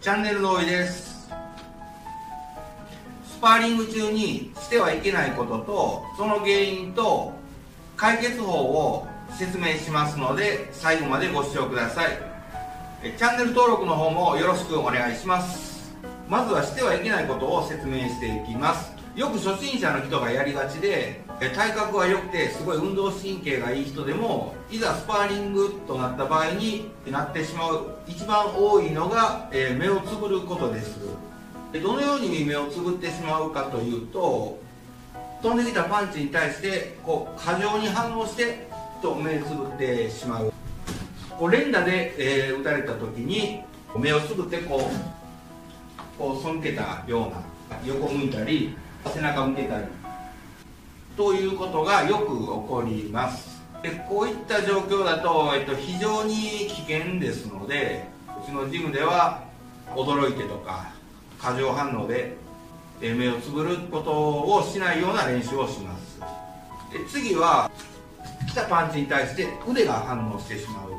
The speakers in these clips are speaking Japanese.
チャンネル同意です。スパーリング中にしてはいけないこととその原因と解決法を説明しますので最後までご視聴ください。チャンネル登録の方もよろしくお願いします。まずはしてはいけないことを説明していきます。よく初心者の人がやりがちで体格は良くてすごい運動神経がいい人でもいざスパーリングとなった場合になってしまう一番多いのが、え目をつぶることです。でどのように目をつぶってしまうかというと飛んできたパンチに対してこう過剰に反応してと目をつぶってしまう。こう連打で、えー、打たれた時に目をつぶってこうこう背けたような横向いたり背中向けたり。ということがよく起こります。でこういった状況だと、えっと、非常に危険ですのでうちのジムでは驚いてとか過剰反応で目をつぶることをしないような練習をします。で次は来たパンチに対して腕が反応してしまう。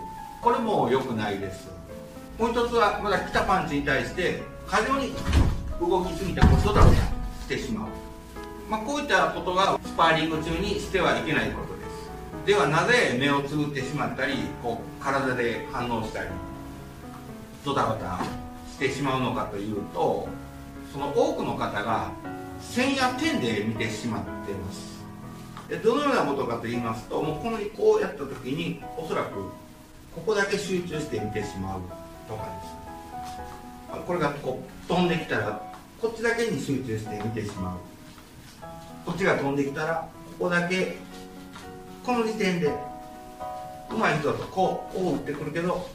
これも良くないです。もう一つはまだ来たパンチに対して過剰に動きすぎたことだとしてしまう、まあ、こういったことがスパーリング中にしてはいけないことです。ではなぜ目をつぶってしまったりこう体で反応したりドタバタしてしまうのかというとその多くの方が線や点で見てしまっています。どのようなことかと言いますともうこのこうやった時におそらくここだけ集中して見てしまうとかですこれがこう飛んできたらこっちだけに集中して見てしまう。こっちが飛んできたらここだけこの時点で上手い人だとこうこう打ってくるけど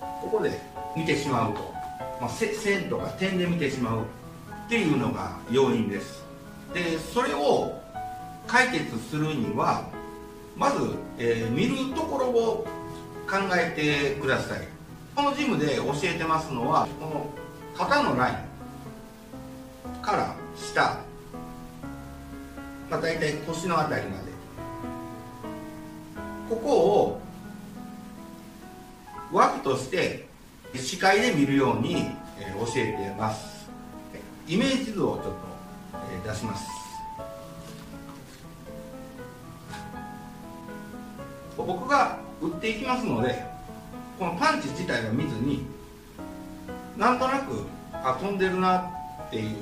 ここで見てしまうと、まあ、線とか点で見てしまうっていうのが要因です。でそれを解決するにはまず、えー、見るところを考えてください。このジムで教えてますのはこの肩のライン。から下、まあ、大体腰の辺りまで。ここを枠として視界で見るように教えてます。イメージ図をちょっと出します。僕が打っていきますのでこのパンチ自体は見ずになんとなくあ飛んでるなっていう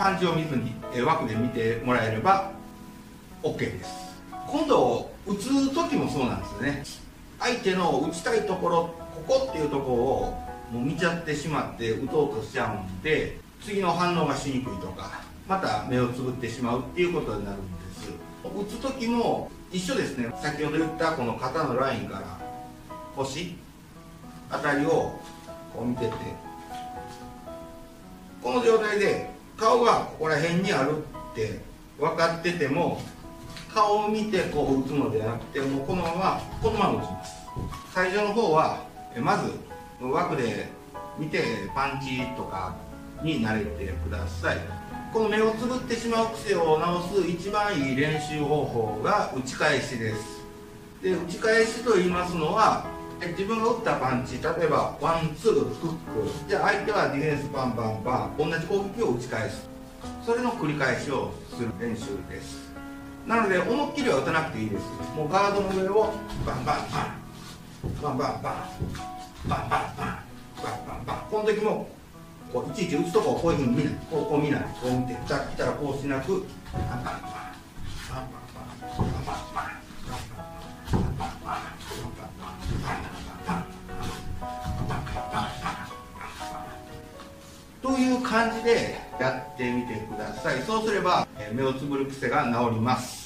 漢字を見ずに、え枠で見てもらえれば OK です。今度打つ時もそうなんですよね。相手の打ちたいところここっていうところをもう見ちゃってしまって打とうとしちゃうんで次の反応がしにくいとかまた目をつぶってしまうっていうことになるんです。打つ時も一緒ですね。先ほど言ったこの肩のラインから腰あたりをこう見ててこの状態で顔がここら辺にあるって分かってても顔を見てこう打つのではなくてもうこのままこのまま打ちます。最初の方はまず枠で見てパンチとかに慣れてください。この目をつぶってしまう癖を直す一番いい練習方法が打ち返しです。で打ち返しと言いますのはで自分が打ったパンチ例えばワンツーフック。じゃあ相手はディフェンスバンバンバン同じ攻撃を打ち返す。それの繰り返しをする練習です。なので思いっきりは打たなくていいです。もうガードの上をバンバンバン。バンバンバンバンバンバンバンバンバンこの時もこういちいち打つとこをこういうふうに見ないこうこう見ないこう見てきたらこうしなくバンバンバンバンバンバンバンバンバンいう感じでやってみてください。そうすれば目をつぶる癖が治ります。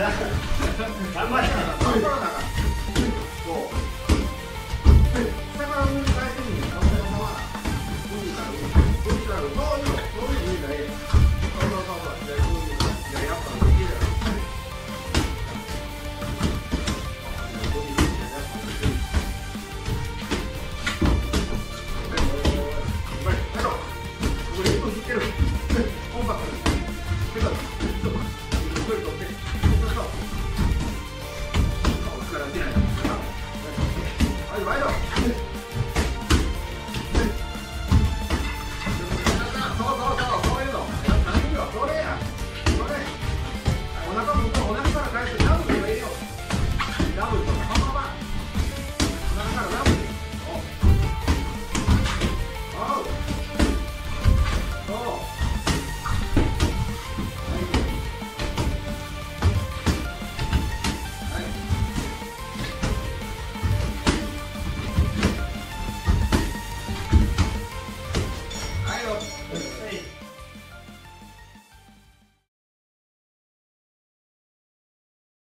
시작.